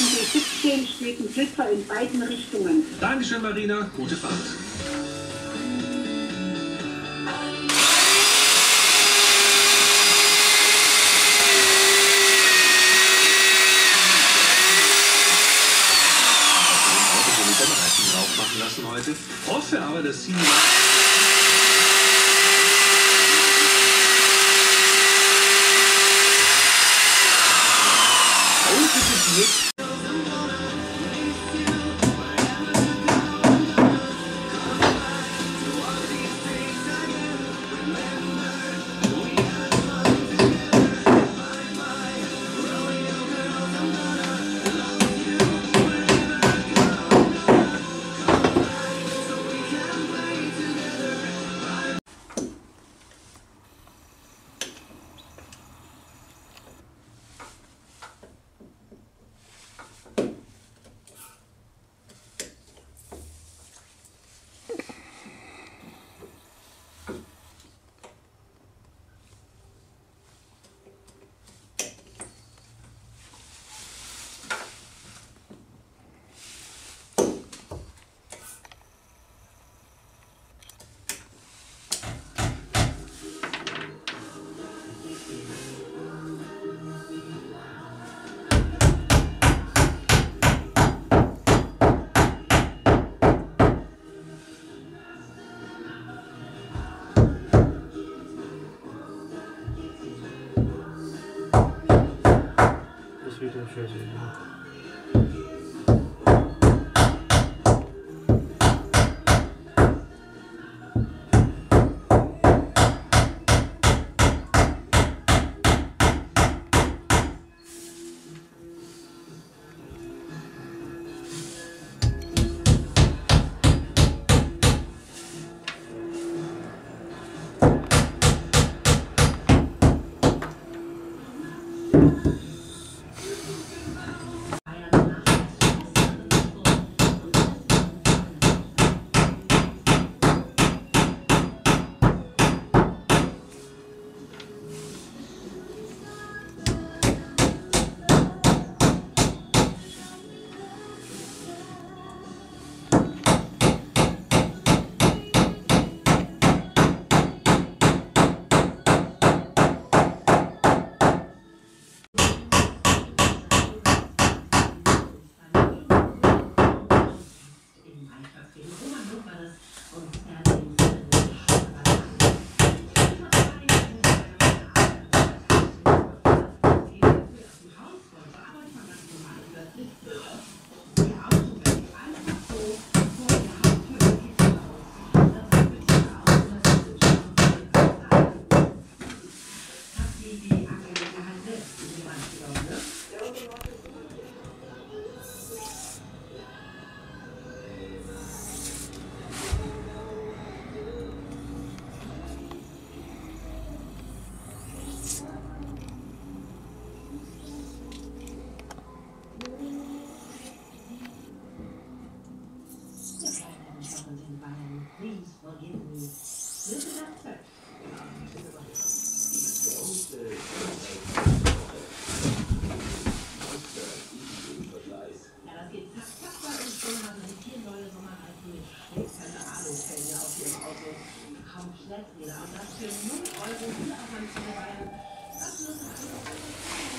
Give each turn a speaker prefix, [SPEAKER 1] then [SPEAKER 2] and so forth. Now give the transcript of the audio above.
[SPEAKER 1] Außenbahn 17 steht ein Flitzer in beiden Richtungen.
[SPEAKER 2] Dankeschön, Marina. Gute Fahrt. Lassen heute. Hoffe aber, dass Sie... Ausgezeichnet.
[SPEAKER 3] 主动学习。Komplett leer. Das für 0 Euro unerhaltene Weine. Das müssen alle.